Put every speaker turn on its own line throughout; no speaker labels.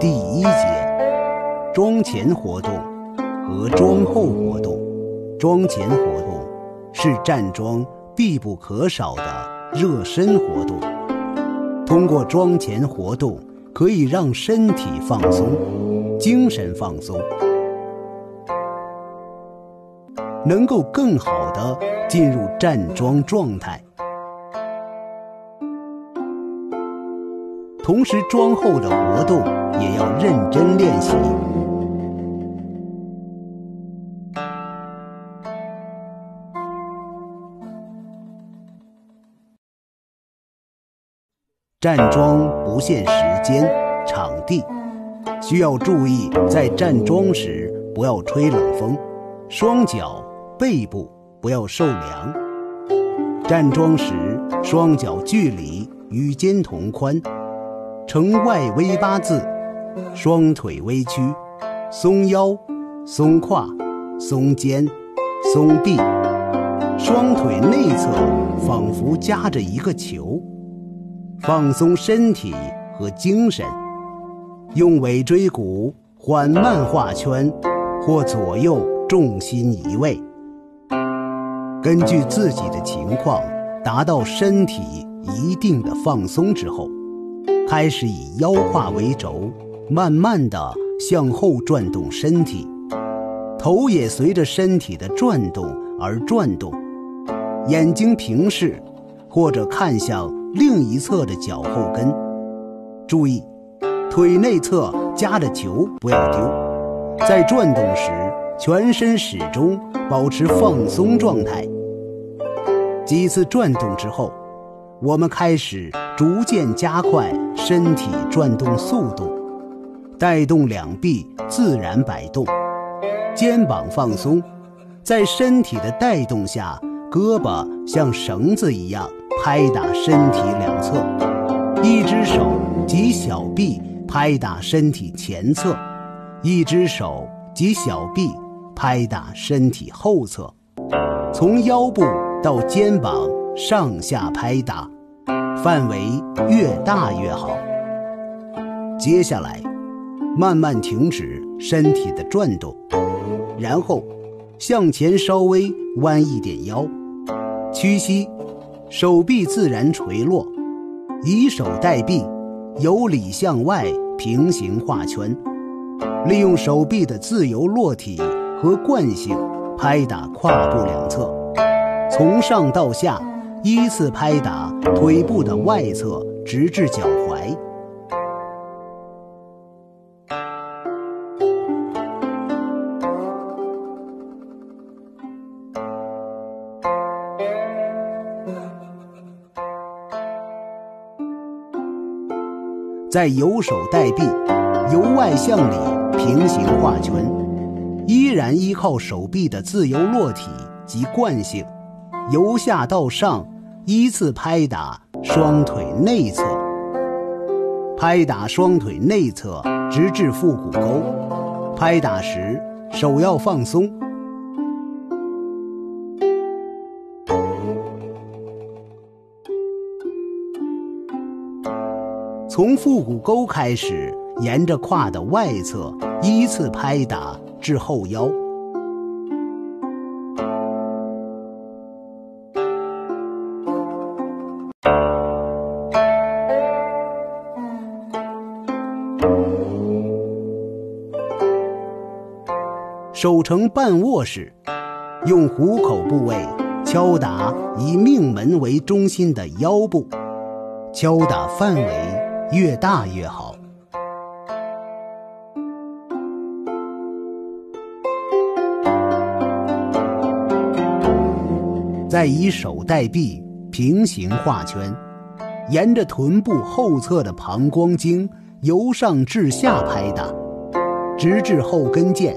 第一节，妆前活动和妆后活动。妆前活动是站桩必不可少的热身活动。通过妆前活动，可以让身体放松，精神放松，能够更好的进入站桩状态。同时，桩后的活动也要认真练习。站桩不限时间、场地，需要注意在站桩时不要吹冷风，双脚、背部不要受凉。站桩时，双脚距离与肩同宽。呈外微八字，双腿微曲，松腰、松胯、松肩、松臂，双腿内侧仿佛夹着一个球，放松身体和精神，用尾椎骨缓慢画圈，或左右重心移位，根据自己的情况达到身体一定的放松之后。开始以腰胯为轴，慢慢的向后转动身体，头也随着身体的转动而转动，眼睛平视或者看向另一侧的脚后跟。注意，腿内侧夹着球不要丢。在转动时，全身始终保持放松状态。几次转动之后。我们开始逐渐加快身体转动速度，带动两臂自然摆动，肩膀放松，在身体的带动下，胳膊像绳子一样拍打身体两侧，一只手及小臂拍打身体前侧，一只手及小臂拍打身体后侧，从腰部到肩膀。上下拍打，范围越大越好。接下来，慢慢停止身体的转动，然后向前稍微弯一点腰，屈膝，手臂自然垂落，以手代臂，由里向外平行画圈，利用手臂的自由落体和惯性拍打胯部两侧，从上到下。依次拍打腿部的外侧，直至脚踝。在由手带臂，由外向里平行画圈，依然依靠手臂的自由落体及惯性。由下到上，依次拍打双腿内侧，拍打双腿内侧，直至腹股沟。拍打时手要放松，从腹股沟开始，沿着胯的外侧依次拍打至后腰。手成半卧式，用虎口部位敲打以命门为中心的腰部，敲打范围越大越好。再以手带臂平行画圈，沿着臀部后侧的膀胱经由上至下拍打，直至后跟腱。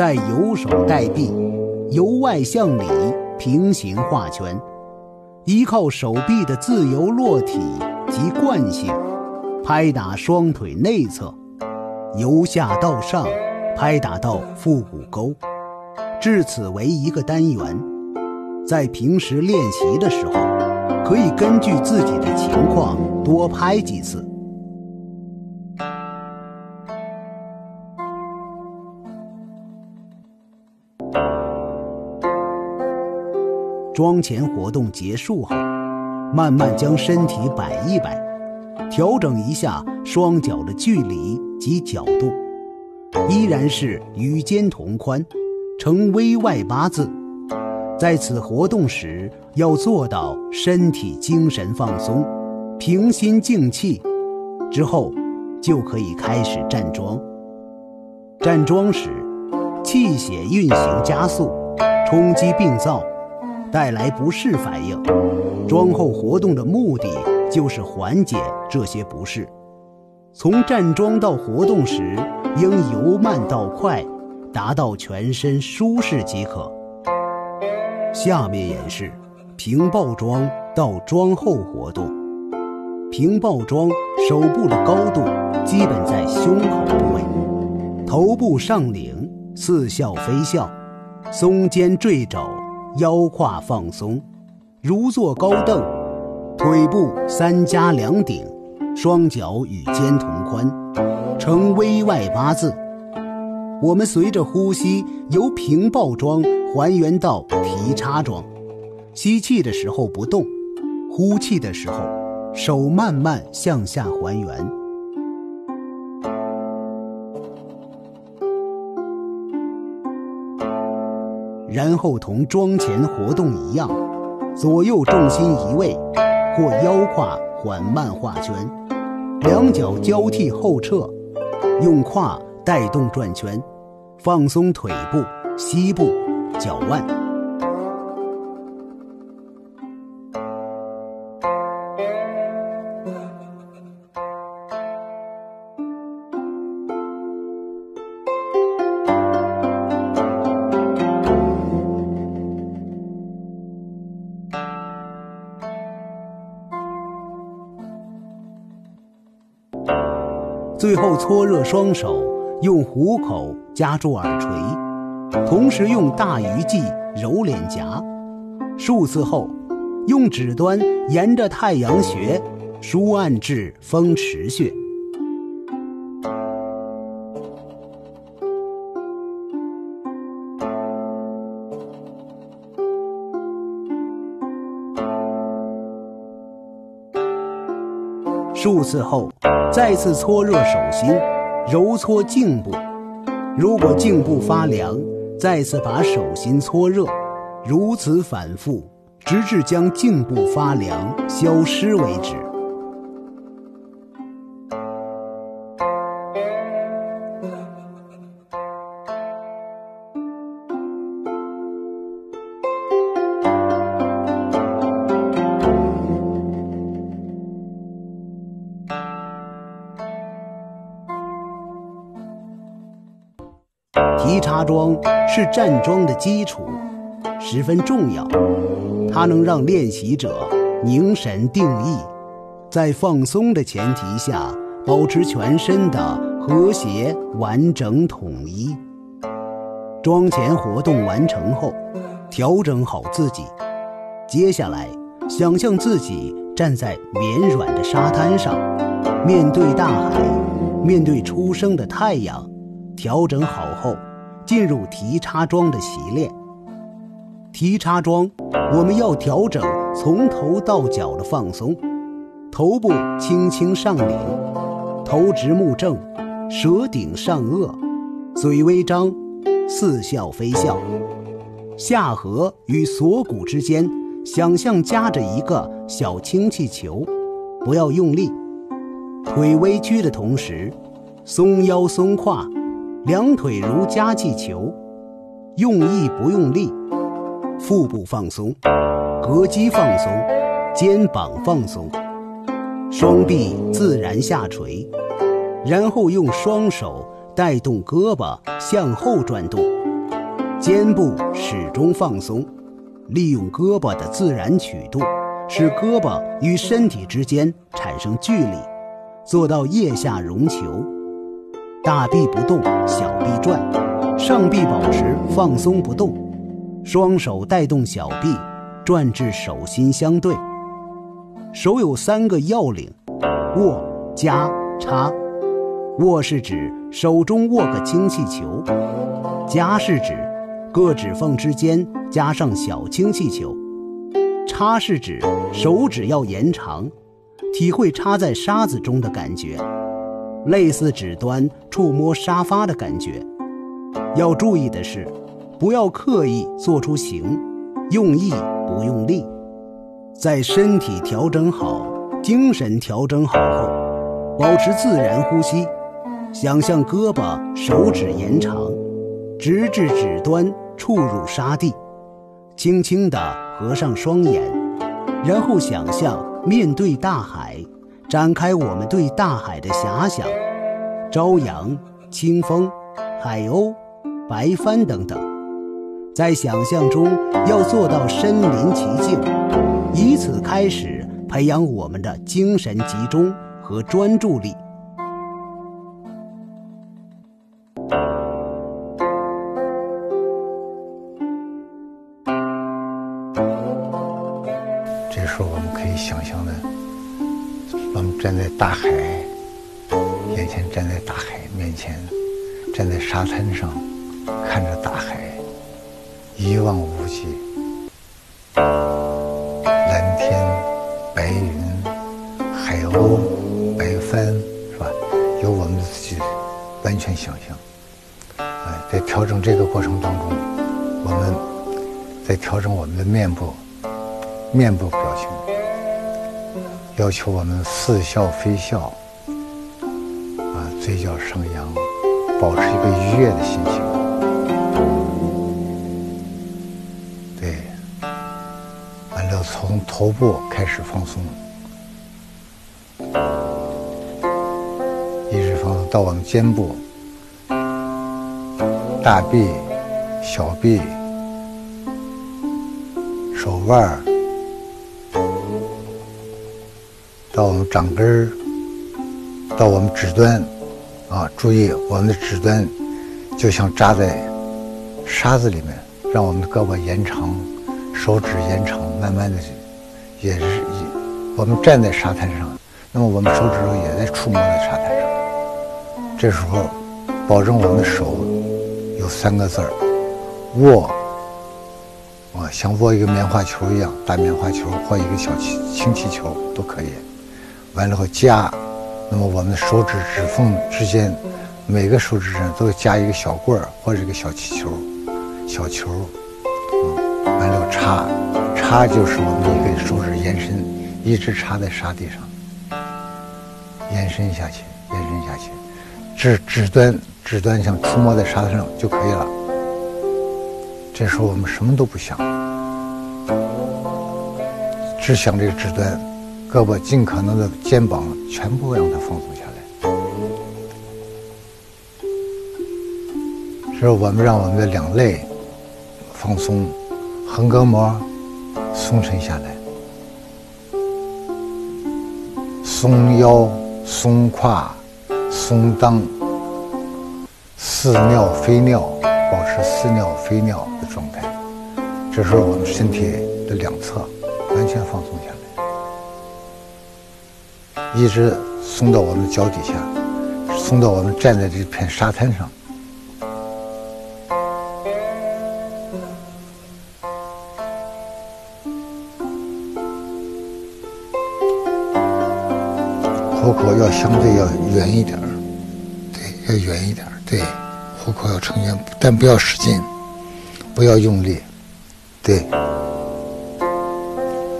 再由手带臂，由外向里平行画圈，依靠手臂的自由落体及惯性，拍打双腿内侧，由下到上拍打到腹股沟，至此为一个单元。在平时练习的时候，可以根据自己的情况多拍几次。桩前活动结束后，慢慢将身体摆一摆，调整一下双脚的距离及角度，依然是与肩同宽，呈 V 外八字。在此活动时，要做到身体精神放松，平心静气，之后就可以开始站桩。站桩时，气血运行加速，冲击病灶。带来不适反应，桩后活动的目的就是缓解这些不适。从站桩到活动时，应由慢到快，达到全身舒适即可。下面演示平抱桩到桩后活动。平抱桩手部的高度基本在胸口部位，头部上领，似笑非笑，松肩坠肘。腰胯放松，如坐高凳，腿部三加两顶，双脚与肩同宽，呈 V 外八字。我们随着呼吸，由平抱桩还原到提叉桩。吸气的时候不动，呼气的时候，手慢慢向下还原。然后同妆前活动一样，左右重心移位，或腰胯缓慢画圈，两脚交替后撤，用胯带动转圈，放松腿部、膝部、脚腕。最后搓热双手，用虎口夹住耳垂，同时用大鱼际揉脸颊。数次后，用指端沿着太阳穴舒按至风池穴。数次后，再次搓热手心，揉搓颈部。如果颈部发凉，再次把手心搓热，如此反复，直至将颈部发凉消失为止。桩是站桩的基础，十分重要。它能让练习者凝神定意，在放松的前提下，保持全身的和谐、完整、统一。桩前活动完成后，调整好自己，接下来想象自己站在绵软的沙滩上，面对大海，面对初升的太阳。调整好后。进入提插桩的习练。提叉桩，我们要调整从头到脚的放松，头部轻轻上顶，头直目正，舌顶上颚，嘴微张，似笑非笑。下颌与锁骨之间，想象夹着一个小氢气球，不要用力。腿微屈的同时，松腰松胯。两腿如夹气球，用意不用力，腹部放松，膈肌放松，肩膀放松，双臂自然下垂，然后用双手带动胳膊向后转动，肩部始终放松，利用胳膊的自然曲度，使胳膊与身体之间产生距离，做到腋下融球。大臂不动，小臂转，上臂保持放松不动，双手带动小臂，转至手心相对。手有三个要领：握、夹、插。握是指手中握个氢气球，夹是指各指缝之间加上小氢气球，插是指手指要延长，体会插在沙子中的感觉，类似指端触摸沙发的感觉。要注意的是，不要刻意做出形，用意不用力。在身体调整好、精神调整好后，保持自然呼吸。想象胳膊、手指延长，直至指端触入沙地，轻轻地合上双眼，然后想象面对大海，展开我们对大海的遐想，朝阳、清风、海鸥、白帆等等。在想象中要做到身临其境，以此开始培养我们的精神集中和专注力。
站在大海眼前，站在大海面前，站在沙滩上，看着大海，一望无际，蓝天、白云、海鸥、白帆，是吧？由我们自己完全想象。哎，在调整这个过程当中，我们在调整我们的面部、面部表情。要求我们似笑非笑，啊，嘴角上扬，保持一个愉悦的心情。对，完了从头部开始放松，一直放松到我们肩部、大臂、小臂、手腕儿到我们掌根儿，到我们指端，啊，注意我们的指端就像扎在沙子里面，让我们的胳膊延长，手指延长，慢慢的，也是我们站在沙滩上，那么我们手指头也在触摸在沙滩上。这时候，保证我们的手有三个字儿：握，啊，像握一个棉花球一样，大棉花球或一个小气氢气球都可以。完了后夹，那么我们的手指指缝之间，每个手指上都加一个小棍儿或者一个小气球、小球，嗯，完了插，插就是我们一个手指延伸，一直插在沙地上，延伸下去，延伸下去，指指端指端像触摸在沙子上就可以了。这时候我们什么都不想，只想这个指端。胳膊尽可能的肩膀全部让它放松下来，是我们让我们的两肋放松，横膈膜松沉下来，松腰、松胯、松裆，似尿非尿，保持似尿非尿的状态。这时候我们身体的两侧完全放松下来。一直松到我们脚底下，松到我们站在这片沙滩上。虎口要相对要圆一点对，要圆一点对，虎口要成圆，但不要使劲，不要用力，对，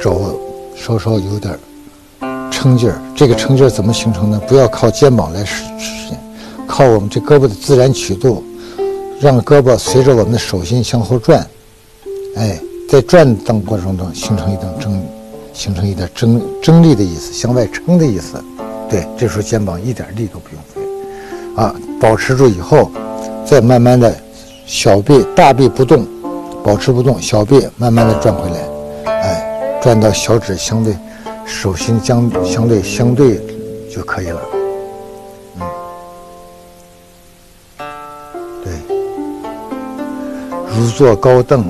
肘稍稍有点撑劲儿，这个撑劲儿怎么形成呢？不要靠肩膀来实实现，靠我们这胳膊的自然曲度，让胳膊随着我们的手心向后转，哎，在转动过程中形成一种争，形成一点争争力的意思，向外撑的意思。对，这时候肩膀一点力都不用费，啊，保持住以后，再慢慢的小臂大臂不动，保持不动，小臂慢慢的转回来，哎，转到小指相对，手心相相对相对就可以了。嗯，对，如坐高凳，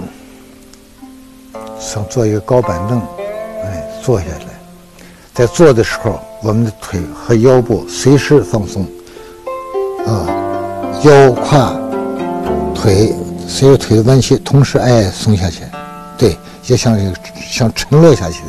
想做一个高板凳，哎，坐下来，在坐的时候，我们的腿和腰部随时放松，啊，腰胯。腿随着腿的弯曲，同时哎松下去，对，就像像沉落下去的。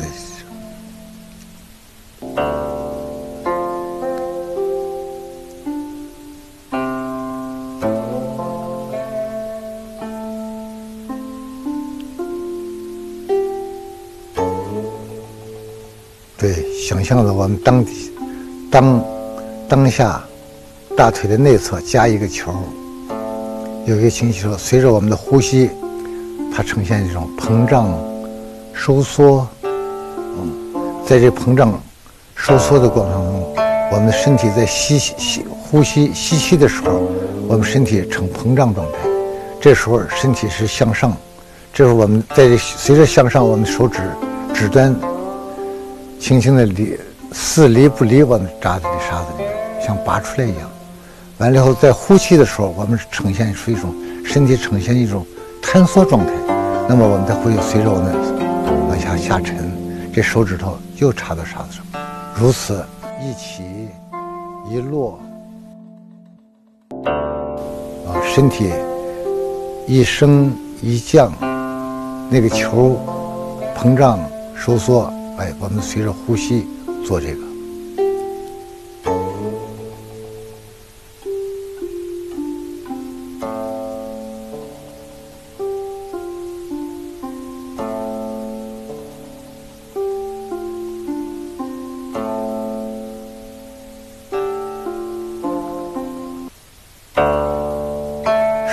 我们当当当下大腿的内侧加一个球。有一个情绪说，随着我们的呼吸，它呈现一种膨胀、收缩。嗯，在这膨胀、收缩的过程中，我们的身体在吸吸呼吸吸气的时候，我们身体呈膨胀状态。这时候身体是向上，这时候我们在这随着向上，我们手指指端轻轻的离似离不离我们扎在这沙子里面，像拔出来一样。完了以后，在呼气的时候，我们呈现出一种身体呈现一种坍缩状态。那么，我们的呼吸随着我们往下下沉，这手指头又插到沙子上，如此一起一落，啊，身体一升一降，那个球膨胀收缩，哎，我们随着呼吸做这个。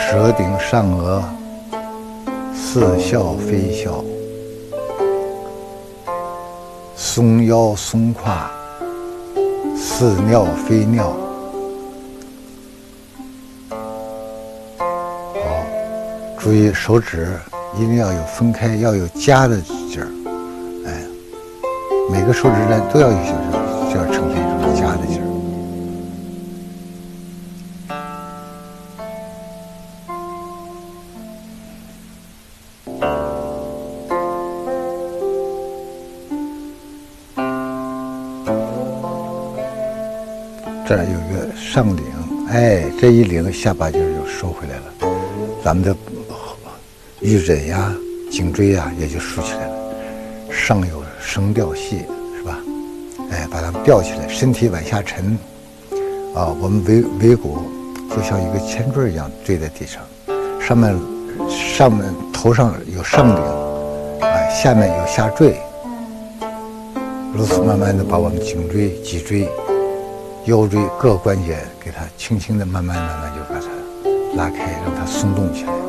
舌顶上颚，似笑非笑；松腰松胯，似尿非尿。好，注意手指一定要有分开，要有夹的劲儿。哎，每个手指呢都要有些就要呈现出夹的劲儿。这儿有一个上领，哎，这一领下巴就就收回来了，咱们的玉枕呀、颈椎呀也就竖起来了。上有绳吊系，是吧？哎，把它们吊起来，身体往下沉，啊，我们尾尾骨就像一个铅坠一样坠在地上，上面上面头上有上领，哎，下面有下坠，如此慢慢的把我们颈椎、脊椎。腰椎各关节给它轻轻的、慢慢、慢慢就把它拉开，让它松动起来。